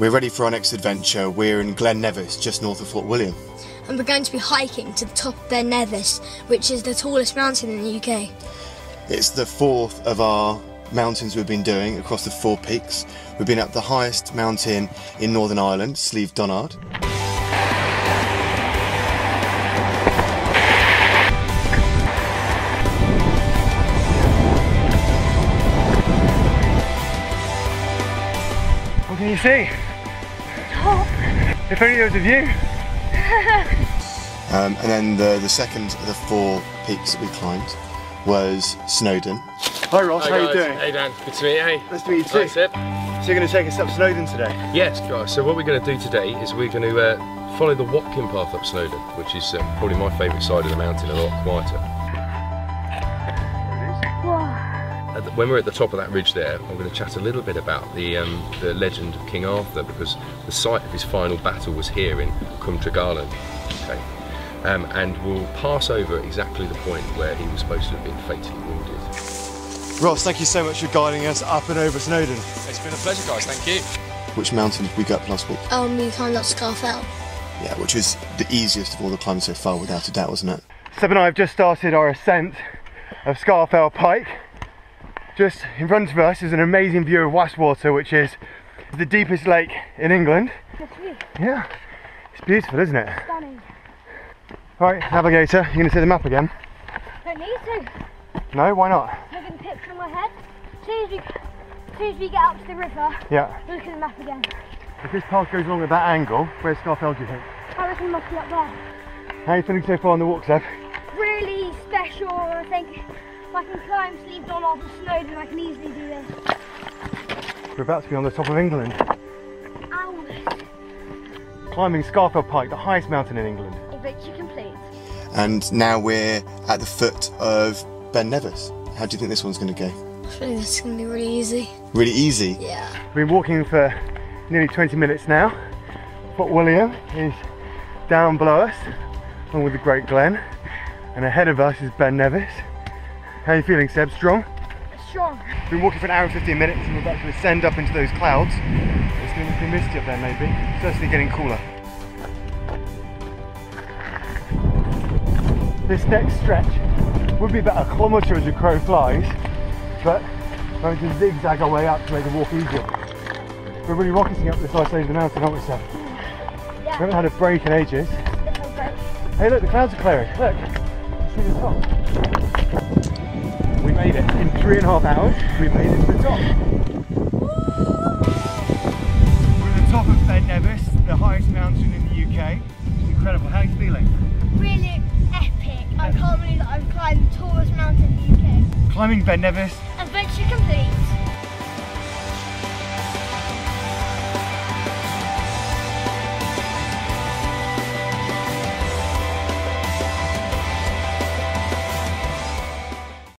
We're ready for our next adventure. We're in Glen Nevis, just north of Fort William. And we're going to be hiking to the top of Ben Nevis, which is the tallest mountain in the UK. It's the fourth of our mountains we've been doing across the four peaks. We've been up the highest mountain in Northern Ireland, Slieve Donard. What can you see? If only there was a view. Um, and then the, the second of the four peaks that we climbed was Snowdon. Hi Ross, how Hi, are you doing? Hey Dan, good to meet you. Hey. Nice to meet you too. Hi, Seb. So you're going to take us up Snowdon today? Yes, guys. So what we're going to do today is we're going to uh, follow the Watkin path up Snowdon, which is uh, probably my favourite side of the mountain, a lot quieter. When we're at the top of that ridge there, I'm going to chat a little bit about the, um, the legend of King Arthur because the site of his final battle was here in Cwm Tregalan. Okay. Um, and we'll pass over exactly the point where he was supposed to have been fatally wounded. Ross, thank you so much for guiding us up and over Snowdon. It's been a pleasure, guys. Thank you. Which mountain did we go up last week? Um, we climbed up Scafell. Yeah, which was the easiest of all the climbs so far, without a doubt, wasn't it? Seb and I have just started our ascent of Scafell Pike. Just in front of us is an amazing view of Wastwater, which is the deepest lake in England. Yeah, it's beautiful, isn't it? Stunning. Right, navigator, you're gonna see the map again? Don't need to. No, why not? The picture in my head. As soon as we, as soon as we get up to the river, Yeah. look at the map again. If this path goes along at that angle, where's Scafell do you think? I reckon it must be up there. How are you feeling so far on the walk, Seb? Really special. I think if I can climb Slieve Donard the Snowdon, I can easily do this. We're about to be on the top of England. Ow. Climbing Scafell Pike, the highest mountain in England. Adventure complete. And now we're at the foot of Ben Nevis. How do you think this one's going to go? I think this is going to be really easy. Really easy. Yeah. We've been walking for nearly 20 minutes now. Fort William is down below us, along with the Great Glen. And ahead of us is Ben Nevis. How are you feeling, Seb? Strong? Strong. We've been walking for an hour and 15 minutes and we're about to ascend up into those clouds. It's going to be misty up there maybe. Certainly getting cooler. This next stretch would be about a kilometre as a crow flies, but we're going to zigzag our way up to make the walk easier. We're really rocketing up this ice of the mountain, aren't we, Seb? Yeah. We haven't had a break in ages. Hey look, the clouds are clearing. Look, see the top. We made it. In three and a half hours, we made it to the top. We're at the top of Ben Nevis, the highest mountain in the UK. It's incredible. How are you feeling? Really epic. I can't believe that I've climbed the tallest mountain in the UK. Climbing Ben Nevis, Adventure complete.